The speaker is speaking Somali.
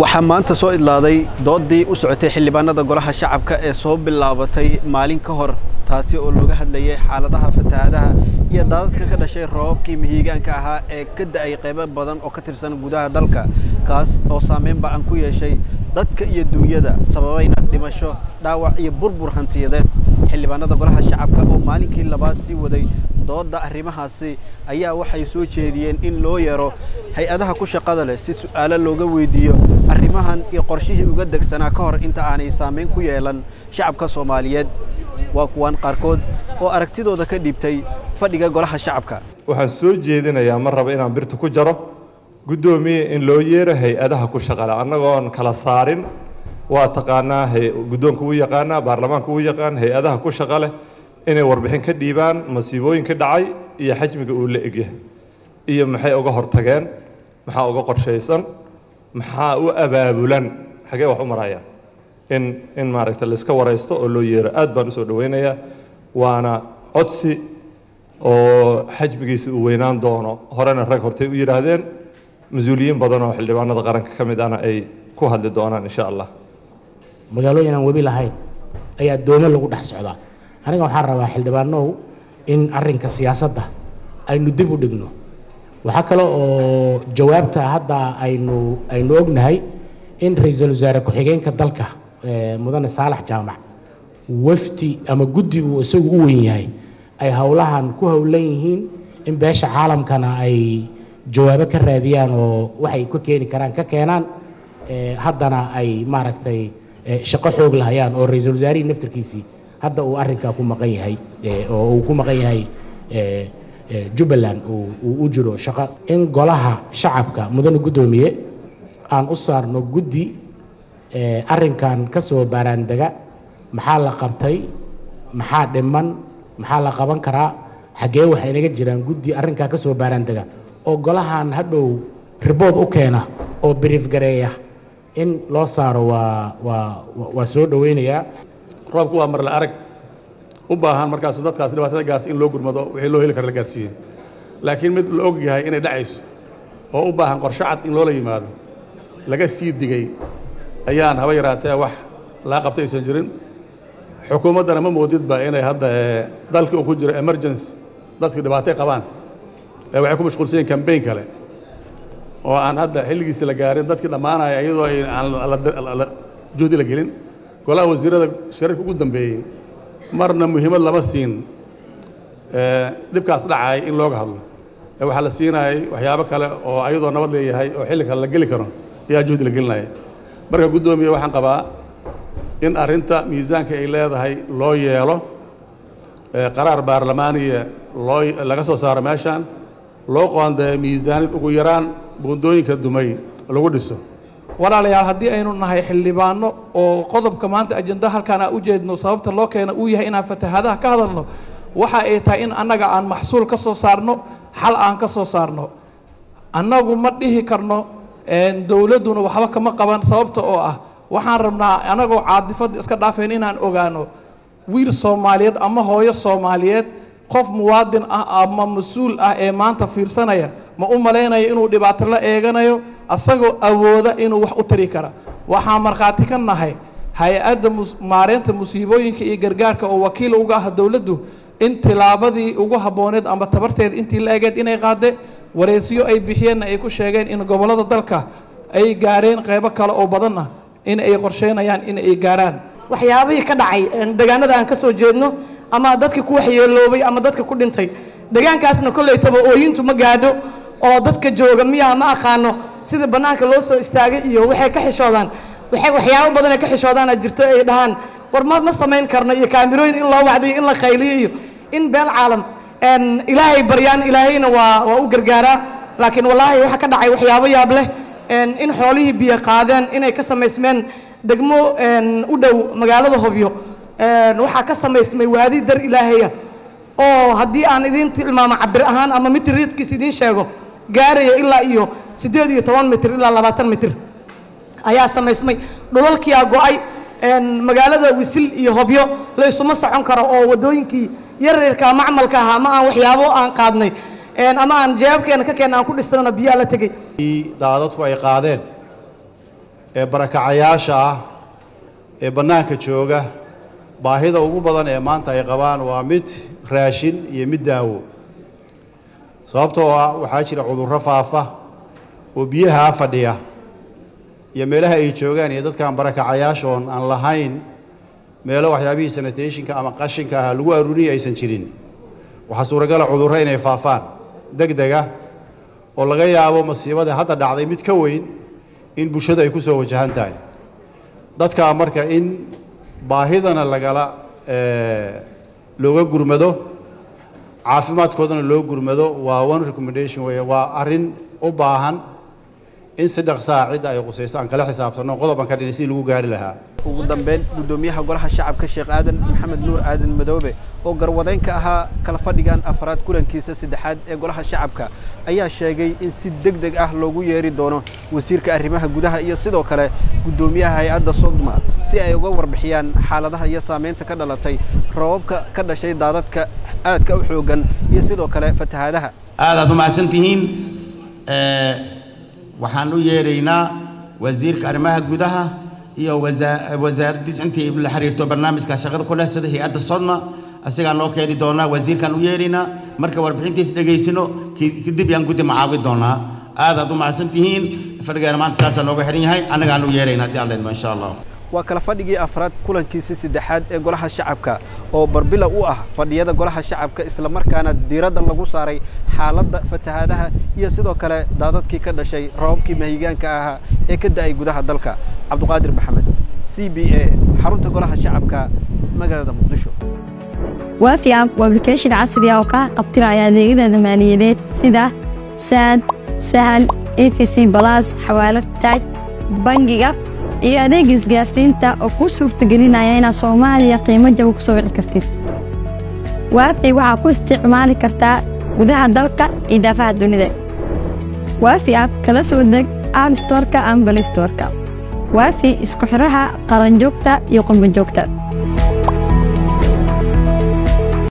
waxaa maanta soo idlaaday doodii u socotay xildhibaanada golaha shacabka ee soo bilaabatay maalin ka hor taasi oo looga hadlayay xaaladaha fatahaadaha iyo daadadka ka dhashay roobabkii mihigaanka ahaa ee ka da'ay qaybo badan oo ka tirsan gudaha dalka kaas oo saameyn ba'an ku yeeshay dadka iyo duunyada sababayna dhimasho dhaawac iyo burbur hantiyadeed. Xildhibaanada golaha shacabka oo maalinkii labaad sii waday doodda arrimahaasi ayaa waxay soo jeediyeen in loo yeero hay'adaha ku shaqada leh si su'aalo looga weydiiyo arrimahan iyo qorshihii uga degsanaa ka hor inta aanay saamayn ku yeelan shacabka soomaaliyeed. Waa kuwaan qaarkood oo aragtidooda ka dhibtay fadhiga golaha shacabka. Waxaan soo jeedinayaa ma raba inaan birta ku jaro? Guddoomiye in loo yeero hay'adaha ku shaqale annagoon kala saarin. Waa taqaanaa guddoonka uu yaqaanaa baarlamaanka uu yaqaan hay'adaha ku shaqa leh inay warbixin ka dhiibaan masiibooyinka dhacay iyo xajmiga uu la egyahay. Iyo maxay uga hortageen maxaa uga qorshaysan maxaa u abaabulan? Xagee wax u marayaan in in maaragta layska waraysto oo loo yeero aad baan u soo dhoweynayaa waana codsi oo xajmigiisa uu weynaan doono. Horena rag hortay u yidhaahdeen mas'uuliyiin badan oo xildhibaanada qaranka ka mid ahna ay ku hadli doonaan insha allah. Magaalooyin aan webi lahayn ayaa doomo lagu dhex socdaa aniga waxaan rabaa xildhibaanow in arrinka siyaasadda aynu dib u dhigno. Waxaa kale oo jawaabta hadda aynu aynu ognahay in ra'iisul wasaare ku-xigeenka dalka mudane saalax jaamac wafdi ama guddi uu isagu u weyn yahay ay howlahan ku howlan yihiin in beesha caalamkana ay jawaabo ka raadiyaan oo waxay ka keeni karaan ka keenaan haddana ay maaragtay shaqo xoog lahayaan oo ra'iisul wasaarihii naftarkiisii hadda uu arrinkaa ku maqan yahay oo uu ku maqan yahay jubbaland uu u jiro shaqo in golaha shacabka mudane guddoomiye aan u saarno guddi arrinkan ka soo baaraandega maxaa la qabtay maxaa dhiman maxaa la qaban karaa xaggee waxay inaga jiraan guddi arrinkaa ka soo baaraandega oo golahan hadhow ribood u keena oo biriif gareeya. In loo saaro waa waa waa soo dhoweynayaa roobku waa marle arag. U baahan markaas dadkaas dhibaatada gaartay in loo gurmado wixii loo heli kara la gaarsiiye laakiin mid la og yahay inay dhacayso oo u baahan qorshe cad in loola yimaado laga sii digay ayaan haba yaraatee wax laa qabtay aysan jirin. Xukuumaddana ma moodidba inay hadda dalkii uu ku jiro emergency dadkii dhibaatay qabaan. Ee waxay ku mashquulsan yihiin cambayn kale oo aan hadda xilligiisi la gaarin dadkii dhammaanaya iyadoo aan juhdi la gelin golaha wasiirada shariirka ugu dambeeyey marna muhiimad lama siin dhibkaas dhacay in looga hadlo. Ee waxaa la siinayay waxyaabo kale oo ayadoo nabad leeyahay oo xilli kale la geli karo ayaa juhdi la gelinaya marka guddoomiye waxaan qabaa in arrinta miisaanka ay leedahay loo yeelo qaraar baarlamaaniya loo laga soo saaro meeshaan loo qoondeeyo miisaanid ugu yaraan buundooyinka dumay lagu dhiso walaalayaal haddii aynu nahay xildhibaano oo qodobka maanta ajenda halkaan aan u jeedno sababta loo keena uu yahay inaan fatahaadaha ka hadalno waxa ay tahay in annaga aan maxsuul ka soo saarno xal aan ka soo saarno. Annagu ma dhihi karno dowladduna waxba kama qaban sababta oo ah waxaan rabnaa annagoo caadifadda iska dhaafayn inaan ogaano. Wiil soomaaliyeed ama hooyo soomaaliyeed qof muwaadin ah ama mas'uul ah ee maanta fiirsanaya ma u malaynayo inuu dhibaato la eeganayo asagoo awooda inuu wax u tari kara. Waxaa markhaati ka nahay hay'adda maareynta musiibooyinka iyo gargaarka oo wakiil uga ah dowladdu in tilaabadii ugu habbooneed ama tabarteed intii la egeed inay qaade wareysiyo ay bixiyeenna ay ku sheegeen in gobollada dalka ay gaareen qeybo kale oo badanna in ay qorsheynayaan in ay gaaraan. Waxyaabihii ka dhacay deegaanada aan ka soo jeedno ama dadka ku waxyeeloobay ama dadka ku dhintay deegaankaasna kollaytaba ooyintu ma gaadho oo dadka jooga miyaa ma aqaano sida bannaanka loo soo istaagay iyo waxay ka xishoodaan. Waxyaabo badan ay ka xishoodaana jirto ay dhahaan. War ma ma samayn karno iyo kaamirooyin in loo wacdiyo in la khayliyo iyo in beel caalam ilaahay baryaan ilaahayna waa waa u gargaaraa. Laakiin wallaahi waxa ka dhacay waxyaabo yaab leh. In xoolihii biyo qaadeen inay ka samaysmeen degmo u dhow magaalada hobyo waxaa ka samaysmay waadi dar ilaahaya oo haddii aan idiin tilmaamo cabir ahaan ama riidkiis idiin sheego gaaraya ilaa iyo siddeed iyo toban mitir ilaa labaatan mitir. Ayaa samaysmay. Dhulalkiyaa go'ay magaalada wisil iyo hobyo la isuma socon karo oo waddooyinkii yaryarka macmalka ahaa ma aan waxyaabo aan qaadnay ama aan jeebabkeena ka keenna aan ku dhistana biyaa la tegey. Daadadku ay qaadeen ee barakacayaasha ah ee bannaanka jooga baahida ugu badan ee maanta ay qabaan waa mid raashin iyo mid daawo sababtoo ah waxaa jira cudurro faafa oo biyaha fadhiya iyo meelaha ay joogaan iyo dadkaan barakacayaashoon aan lahayn meelo waxyaabihii sanitationka ama qashinka ah lagu aruuriya aysan jirin. Waxaa suuragala cudurro inay faafaan. Deg dega oo laga yaabo masiibada hadda dhacday mid ka weyn in bulshada ay ku soo wajahan tahay. Dadkaa marka in baahidana lagala looga gurmado caafimaadkoodana loo gurmado. Waa one recommendation weeye. Waa arrin u baahan in si dhaqsaa cidda ay qusayso aan kala xisaabtanno qodoban ka dhinay si lagu gaari lahaa. Ugu dambeyn guddoomiyaha golaha shacabka sheekh aadan maxamed nuur aadan madoobe oo garwadeyn ka ahaa kala fadhigan afraad kulankiisa saddexaad ee golaha shacabka ayaa sheegay in si deg deg ah loogu yeeri doono wasiirka arrimaha gudaha iyo sidoo kale guddoomiyaha hay'adda sodma si ay uga warbixiyaan xaaladaha iyo saameynta ka dhalatay roobabka ka dhashay daadadka aadka u xooggan iyo sidoo kale fatahaadaha. Aadaad u mahadsan tihiin u yeeraynaa wasiirka arrimaha gudaha iyo wasaaraddiis intii la xiriirto barnaamijka shaqada ku leh sida hay-adda sodma asigaan loo keeni doonaa wasiirkaan u yeeraynaa marka warbixintiis dhegaysino kadib yaan guddi macaawi doonaa aadaad u mahadsan tihiin fadhigeena maanta saasaa nooga xihan yahay annagaan u yeeraynaa haddii alla idmo insha allah waa kala fadhigii afraad kulankiisii saddexaad ee golaha shacabka oo barbila u ah fadhiyada golaha shacabka islamarkaana diiradda lagu saaray xaaladda fatahaadaha iyo sidoo kale daadadkii ka dhashay roobabkii mahigaanka ahaa ee ka da'ay gudaha dalka. Cabduqaadir maxamed c b a xarunta golaha shacabka magaalada muqdisho. Waafi app waa application casri ah oo kaa qabtiraya adeegyada maaliyadeed sida saad sahal efc balas xawaalad taaj bangiga iyo adeega isgaarsiinta oo kuu suurtagelinaya inaad soomaaliya qiimo jaba ku soo wici kartid. Waafi waxaa ku isticmaali kartaa gudaha dalka iyo daafaha dunida. Waafi app kala soo deg app storka ama balistorka waafi isku xidhaha qaranjoogta iyo qurbanjoogta